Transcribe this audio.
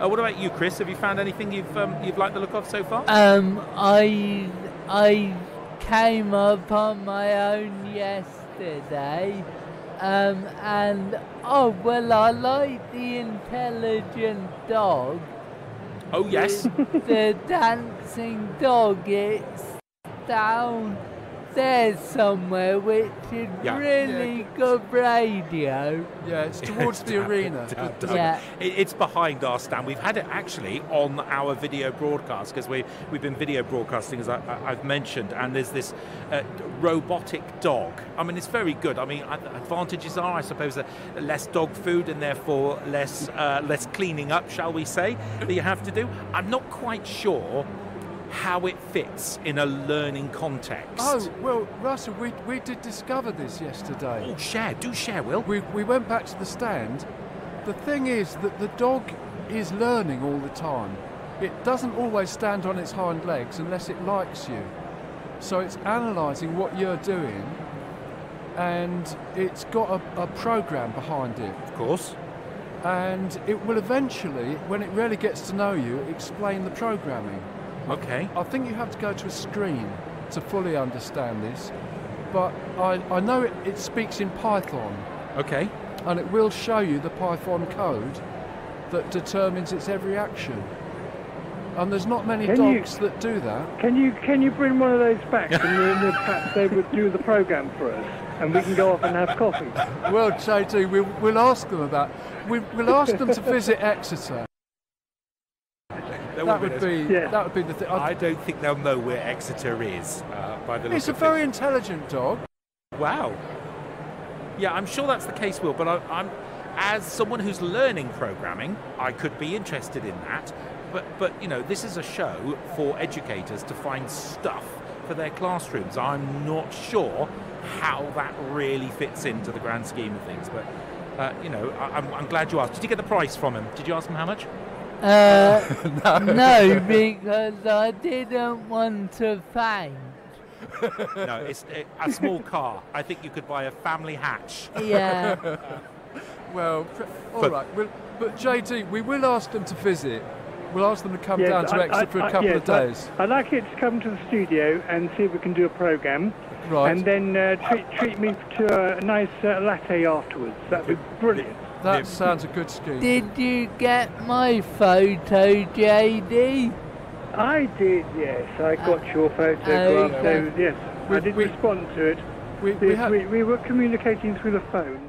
Uh, what about you, Chris? Have you found anything you've um, you've liked the look of so far? Um, I I came up on my own yesterday, um, and oh well, I like the intelligent dog. oh yes. the dancing dog. It's down there somewhere, which is Yeah. really good radio. Yeah, it's towards the arena. Down, down. Yeah. It- It's behind our stand. We've had it actually on our video broadcast because we we've been video broadcasting as I, I, I've mentioned, and there's this uh, robotic dog. I mean, it's very good. I mean, advantages are, I suppose, that less dog food and therefore less uh, less cleaning up, shall we say, that you have to do. I'm not quite sure how it fits in a learning context. Oh, well, Russell, we, we did discover this yesterday. Oh, share, do share, Will. We, we went back to the stand. The thing is that the dog is learning all the time. It doesn't always stand on its hind legs unless it likes you. So it's analysing what you're doing and it's got a, a program behind it. Of course. And it will eventually, when it really gets to know you, explain the programming. Okay. I think you have to go to a screen to fully understand this, but I, I know it, it speaks in Python Okay. and it will show you the Python code that determines its every action. And there's not many Can you- that do that. Can you can you bring one of those back and then perhaps they would do the program for us and we can go off and have coffee. Well, JD, we'll, we'll ask them about. We, we'll ask them to visit Exeter. There That would be be Yeah. that would be the thing. I don't think they'll know where Exeter is uh, by the It's a very things. intelligent dog. Wow. Yeah, I'm sure that's the case, Will. But I, I'm, as someone who's learning programming, I could be interested in that. But, but you know, this is a show for educators to find stuff for their classrooms. I'm not sure how that really fits into the grand scheme of things. But uh, you know, I, I'm, I'm glad you asked. Did you get the price from him? Did you ask him how much? Uh, no. because I didn't want to faint. no, it's a, a small car. I think you could buy a family hatch. Yeah. Well, pr- all But- right. Well, but JD, we will ask them to visit. We'll ask them to come Yes, down to I- Exeter I- for a couple yes, of days. I, would like it to come to the studio and see if we can do a program, right. and then uh, treat treat me to a nice uh, latte afterwards. That'd be brilliant. That sounds a good scheme. Did you get my photo, JD? I did, yes. I uh, got your photograph. okay. So yes, I We- did we- respond to it. we, we Yes, we, we were communicating through the phone.